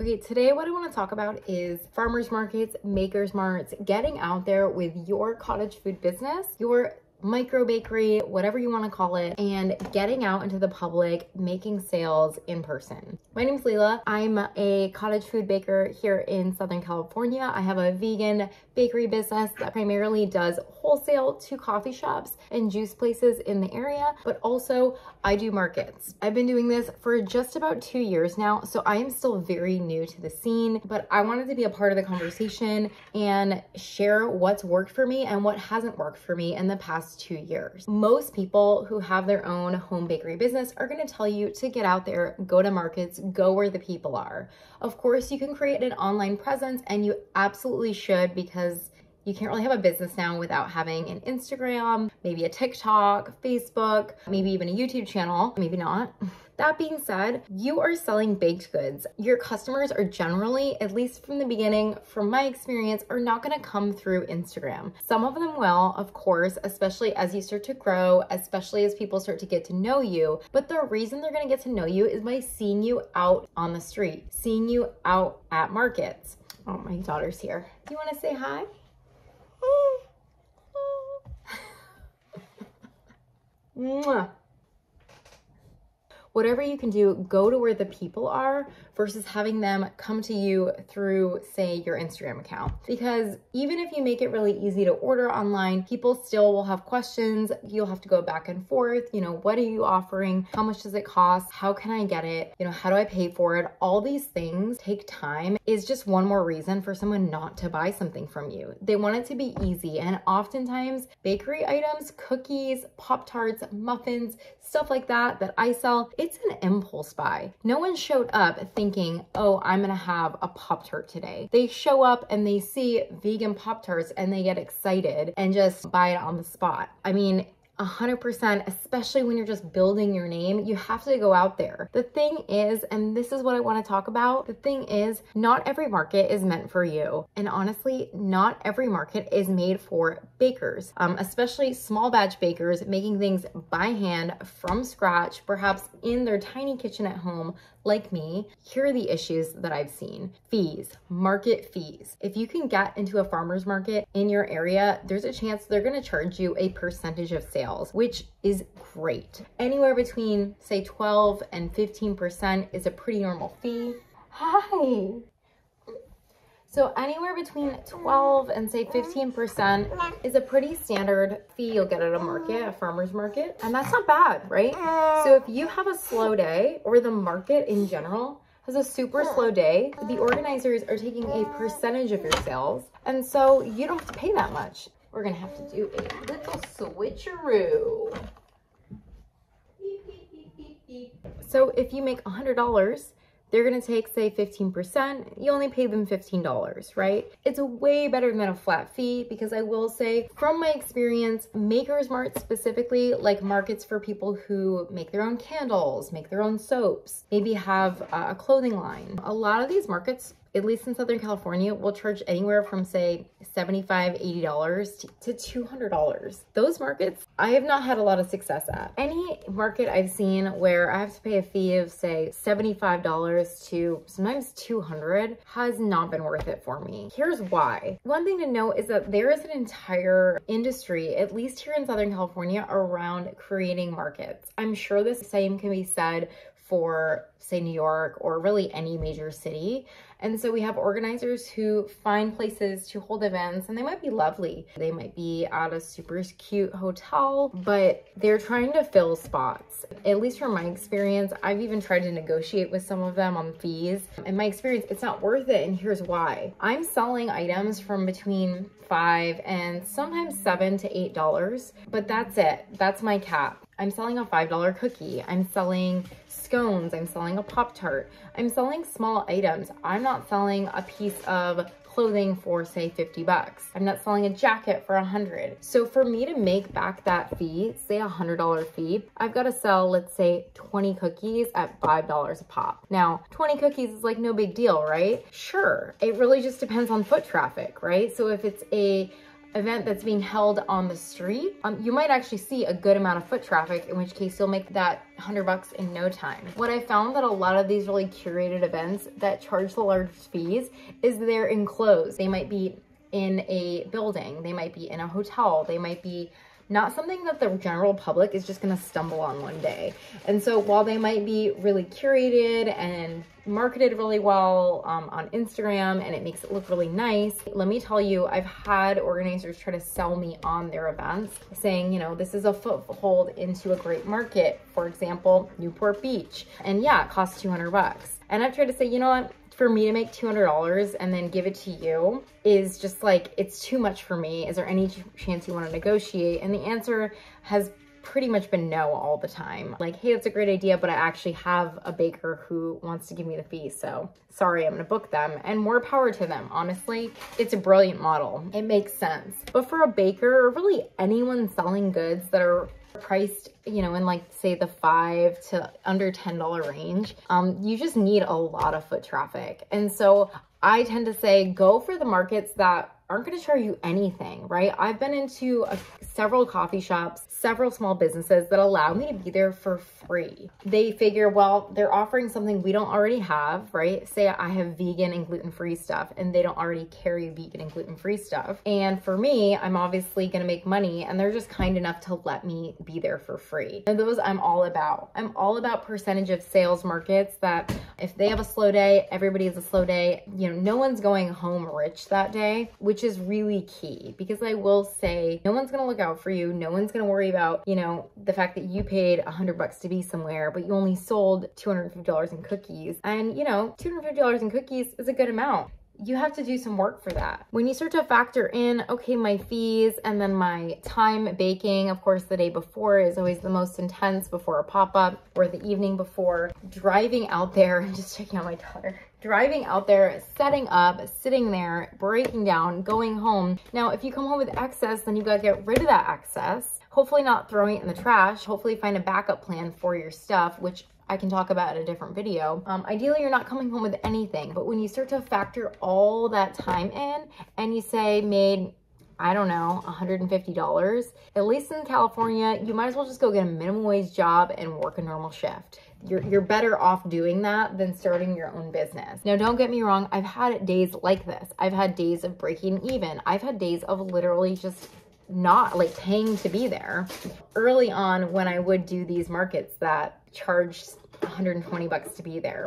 Okay, today what I want to talk about is farmers markets, makers marts, getting out there with your cottage food business, your micro bakery, whatever you want to call it, and getting out into the public, making sales in person. My name is Lila. I'm a cottage food baker here in Southern California. I have a vegan bakery business that primarily does wholesale to coffee shops and juice places in the area, but also I do markets. I've been doing this for just about two years now, so I am still very new to the scene, but I wanted to be a part of the conversation and share what's worked for me and what hasn't worked for me in the past past two years. Most people who have their own home bakery business are gonna tell you to get out there, go to markets, go where the people are. Of course, you can create an online presence and you absolutely should because you can't really have a business now without having an Instagram, maybe a TikTok, Facebook, maybe even a YouTube channel, maybe not. That being said, you are selling baked goods. Your customers are generally, at least from the beginning, from my experience, are not gonna come through Instagram. Some of them will, of course, especially as you start to grow, especially as people start to get to know you. But the reason they're gonna get to know you is by seeing you out on the street, seeing you out at markets. Oh, my daughter's here. Do you wanna say hi? Mm. Mwah whatever you can do, go to where the people are versus having them come to you through, say, your Instagram account. Because even if you make it really easy to order online, people still will have questions. You'll have to go back and forth. You know, what are you offering? How much does it cost? How can I get it? You know, how do I pay for it? All these things take time is just one more reason for someone not to buy something from you. They want it to be easy. And oftentimes, bakery items, cookies, Pop Tarts, muffins, stuff like that that I sell, it's an impulse buy. No one showed up thinking, oh, I'm gonna have a Pop Tart today. They show up and they see vegan Pop Tarts and they get excited and just buy it on the spot. I mean, 100%, especially when you're just building your name, you have to go out there. The thing is, and this is what I want to talk about, the thing is, not every market is meant for you. And honestly, not every market is made for bakers, um, especially small batch bakers making things by hand from scratch, perhaps in their tiny kitchen at home, like me, here are the issues that I've seen. Fees, market fees. If you can get into a farmer's market in your area, there's a chance they're gonna charge you a percentage of sales, which is great. Anywhere between say 12 and 15% is a pretty normal fee. Hi. So anywhere between 12 and say 15% is a pretty standard fee you'll get at a market, a farmer's market. And that's not bad, right? So if you have a slow day or the market in general has a super slow day, the organizers are taking a percentage of your sales. And so you don't have to pay that much. We're gonna have to do a little switcheroo. So if you make $100, they're gonna take, say, 15%, you only pay them $15, right? It's a way better than a flat fee because I will say, from my experience, Makers Mart specifically, like markets for people who make their own candles, make their own soaps, maybe have a clothing line. A lot of these markets at least in Southern California, will charge anywhere from say $75, $80 to $200. Those markets, I have not had a lot of success at. Any market I've seen where I have to pay a fee of say $75 to sometimes 200 has not been worth it for me. Here's why. One thing to note is that there is an entire industry, at least here in Southern California, around creating markets. I'm sure the same can be said for say New York or really any major city. And so we have organizers who find places to hold events and they might be lovely. They might be at a super cute hotel, but they're trying to fill spots. At least from my experience, I've even tried to negotiate with some of them on fees. In my experience, it's not worth it and here's why. I'm selling items from between five and sometimes seven to eight dollars, but that's it. That's my cap. I'm selling a $5 cookie. I'm selling scones. I'm selling a Pop-Tart. I'm selling small items. I'm not selling a piece of clothing for say 50 bucks. I'm not selling a jacket for a hundred. So for me to make back that fee, say a hundred dollar fee, I've got to sell, let's say 20 cookies at $5 a pop. Now 20 cookies is like no big deal, right? Sure. It really just depends on foot traffic, right? So if it's a event that's being held on the street, um, you might actually see a good amount of foot traffic, in which case you'll make that 100 bucks in no time. What I found that a lot of these really curated events that charge the largest fees is they're enclosed. They might be in a building, they might be in a hotel, they might be not something that the general public is just going to stumble on one day. And so while they might be really curated and marketed really well um, on Instagram and it makes it look really nice. Let me tell you, I've had organizers try to sell me on their events saying, you know, this is a foothold into a great market. For example, Newport Beach. And yeah, it costs 200 bucks. And I've tried to say, you know what? For me to make $200 and then give it to you is just like, it's too much for me. Is there any chance you want to negotiate? And the answer has pretty much been no all the time. Like, hey, that's a great idea, but I actually have a baker who wants to give me the fee. So sorry, I'm gonna book them and more power to them. Honestly, it's a brilliant model. It makes sense. But for a baker or really anyone selling goods that are priced, you know, in like say the five to under $10 range, um, you just need a lot of foot traffic. And so I tend to say go for the markets that aren't going to charge you anything, right? I've been into a, several coffee shops, several small businesses that allow me to be there for free. They figure, well, they're offering something we don't already have, right? Say I have vegan and gluten-free stuff and they don't already carry vegan and gluten-free stuff. And for me, I'm obviously to make money and they're just kind enough to let me be there for free. And those I'm all about. I'm all about percentage of sales markets that if they have a slow day, everybody has a slow day. You know, no one's going home rich that day, which is really key because I will say no one's to look out for you. No one's going to worry about, you know, the fact that you paid a hundred bucks to be somewhere, but you only sold $250 in cookies. And, you know, $250 in cookies is a good amount you have to do some work for that. When you start to factor in, okay, my fees and then my time baking, of course, the day before is always the most intense before a pop-up or the evening before, driving out there and just checking out my daughter driving out there, setting up, sitting there, breaking down, going home. Now, if you come home with excess, then you gotta get rid of that excess. Hopefully not throwing it in the trash. Hopefully find a backup plan for your stuff, which I can talk about in a different video. Um, ideally, you're not coming home with anything, but when you start to factor all that time in and you say made I don't know, $150, at least in California, you might as well just go get a minimum wage job and work a normal shift you're, you're better off doing that than starting your own business. Now, don't get me wrong. I've had days like this. I've had days of breaking even. I've had days of literally just not like paying to be there. Early on when I would do these markets that charged 120 bucks to be there.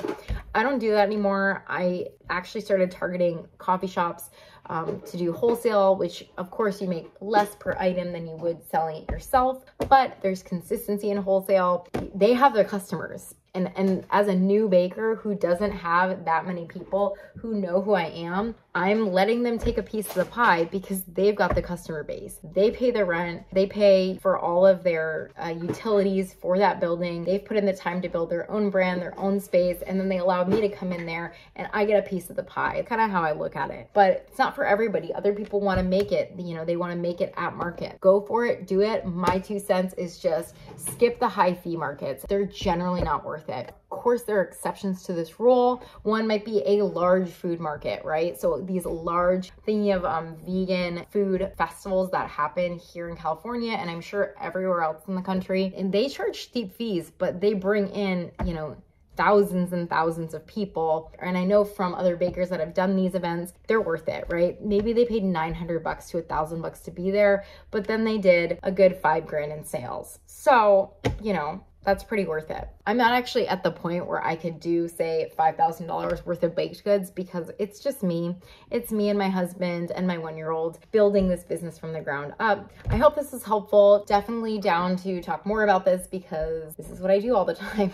I don't do that anymore. I actually started targeting coffee shops um, to do wholesale, which of course you make less per item than you would selling it yourself, but there's consistency in wholesale. They have their customers and and as a new baker who doesn't have that many people who know who I am, I'm letting them take a piece of the pie because they've got the customer base. They pay the rent, they pay for all of their uh, utilities for that building. They've put in the time to build their own brand, their own space, and then they allow me to come in there and I get a piece of the pie. It's kind of how I look at it. But it's not for everybody. Other people want to make it, you know, they want to make it at market. Go for it, do it. My two cents is just skip the high fee markets. They're generally not worth it. Of course, there are exceptions to this rule. One might be a large food market, right? So these large, thinking of um, vegan food festivals that happen here in California, and I'm sure everywhere else in the country, and they charge steep fees, but they bring in, you know, thousands and thousands of people. And I know from other bakers that have done these events, they're worth it, right? Maybe they paid 900 bucks to a thousand bucks to be there, but then they did a good five grand in sales. So, you know, that's pretty worth it. I'm not actually at the point where I could do, say, $5,000 worth of baked goods because it's just me. It's me and my husband and my one-year-old building this business from the ground up. I hope this is helpful. Definitely down to talk more about this because this is what I do all the time.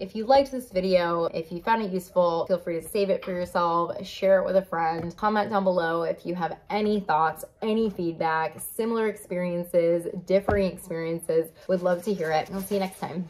If you liked this video, if you found it useful, feel free to save it for yourself, share it with a friend, comment down below if you have any thoughts, any feedback, similar experiences, differing experiences. Would love to hear it. I'll see you next time.